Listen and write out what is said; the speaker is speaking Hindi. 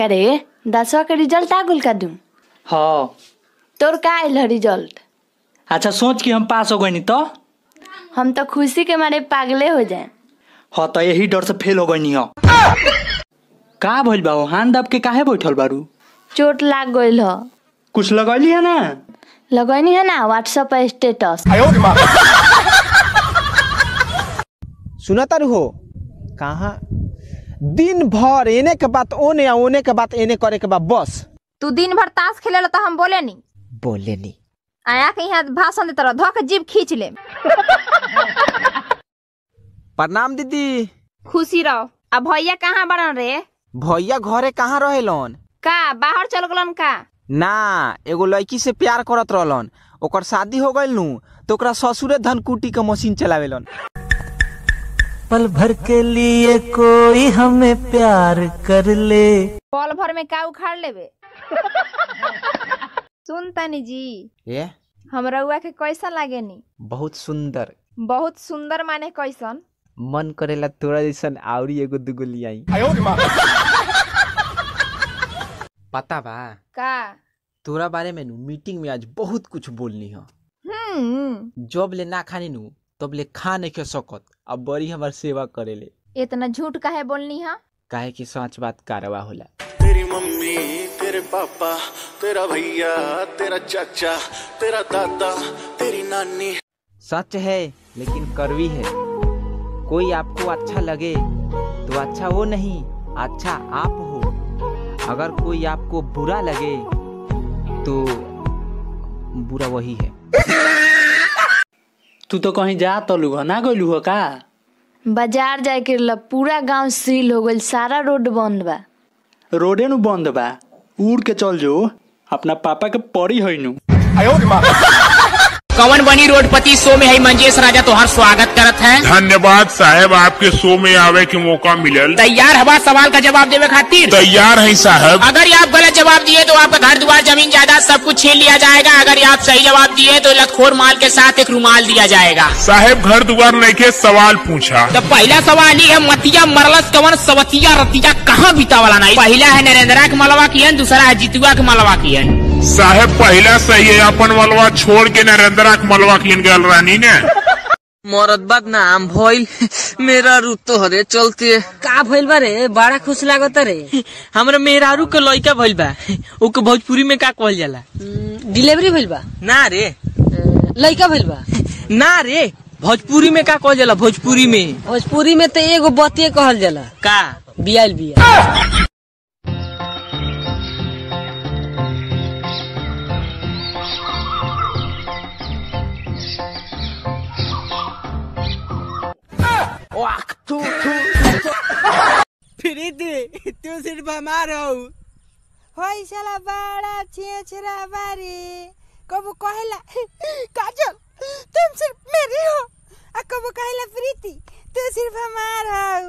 करे दसवा के रिज़ल्ट आ गुल का दूँ? हाँ। तोर का आयल है रिज़ल्ट अच्छा सोच कि हम पास हो गई तो? हम तो खुशी के मारे पागले हो जाए। हाँ तो यही डर से फेल हो गई हो। का भइल बा हाथ दब के काहे बैठल बारू? चोट लाग गइल ह। कुछ लगैली है ना? लगैनी है ना? व्हाट्सएप पर स्टेटस सुना तारू हो कहाँ दिन भर एने के बात ओने आ ओने के बात एने करे के बा बस। तू दिन भर ताश खेले तो हम बोले नी बोले नी आया के यहाँ भाषण देते रह धो के जीभ खींच ले। प्रणाम दीदी। खुशी रहो। अब भैया कहाँ बड़न रे? भैया घरे कहाँ रहेलन? का बाहर चल गलन का? ना एगो लड़की से प्यार करत रहलन। ओकर शादी हो गइल नु तो ओकरा ससुरे धनकुटी के मशीन चलावेलन। पल भर के लिए कोई हमें प्यार कर ले। पल भर में का उखाड़ लेबे? सुन तनी जी। ये? हम रउआ के कैसा लागे नी? बहुत सुंदर। बहुत सुंदर माने कैसन? मन करेला तोरा जैसन आवरी एगो दुगो लियाई पता बा का? तोरा बारे में नु मीटिंग में आज बहुत कुछ बोलनी हो। हम्म। जब ले ना खानी नु तब ले खा नहीं के सकत। अब बड़ी हमार सेवा करेले इतना झूठ काहे बोलनी हा? काहे कि सच बात कारवा होला। तेरी मम्मी तेरे पापा तेरा भैया तेरा चाचा तेरा दादा तेरी नानी। सच है लेकिन करवी है। कोई आपको अच्छा लगे तो अच्छा वो नहीं अच्छा आप हो। अगर कोई आपको बुरा लगे तो बुरा वही है। तू तो कहीं जा तलू हो ना गइलू हो का? बाज़ार जाए के ल पूरा गाँव सील हो गई सारा रोड बंद बा। रोडे नु बंद बा उड़ के चल जो अपना पापा के पड़ी है नु। कवन बनी रोडपति? शो में है मंजेश राजा तोहर स्वागत करत है। धन्यवाद साहब आपके शो में आवे के मौका मिलल। तैयार हवा सवाल का जवाब देवे खातिर। तैयार है साहब। अगर आप गलत जवाब दिए तो आपका घर द्वार ज़मीन जायदाद सब कुछ छीन लिया जाएगा। अगर आप सही जवाब दिए तो लतखोर माल के साथ एक रुमाल दिया जाएगा। साहब घर द्वार नहीं के सवाल पूछा। तो पहला सवाल ही है मतिया मरलस कवन सवतिया रतिया कहाँ बीता वाला नहीं? पहला है नरेंद्रा के मलवा कियन दूसरा है जितुआ के मलवा कियन साहब पहला सही है अपन मलवा छोड़ के नरेंद्रा के मलवा किन गल रानी ने? मरद बाद नाम भइल मेरा रुतो हरे चलते का भइल बा रे? बड़ा खुश लागत रे। हमरा मेहरारू के लइका भइल बा. ओके भोजपुरी में का कहल जाला? डिलीवरी भइल बा? ना रे. लइका भइल बा? ना रे. भोजपुरी में का कहल जाला? भोजपुरी में. भोजपुरी में तो एगो बतिये कहल जाला। का? बियाल बिया प्रीति तू सिर्फ़ हमारा हो होई साला बड़ा छेछरा बारी कबो कहेला काजल तुम सिर्फ़ मेरी हो आ कबो कहेला प्रीति तू सिर्फ़ हमार हो